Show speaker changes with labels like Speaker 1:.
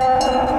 Speaker 1: Ah!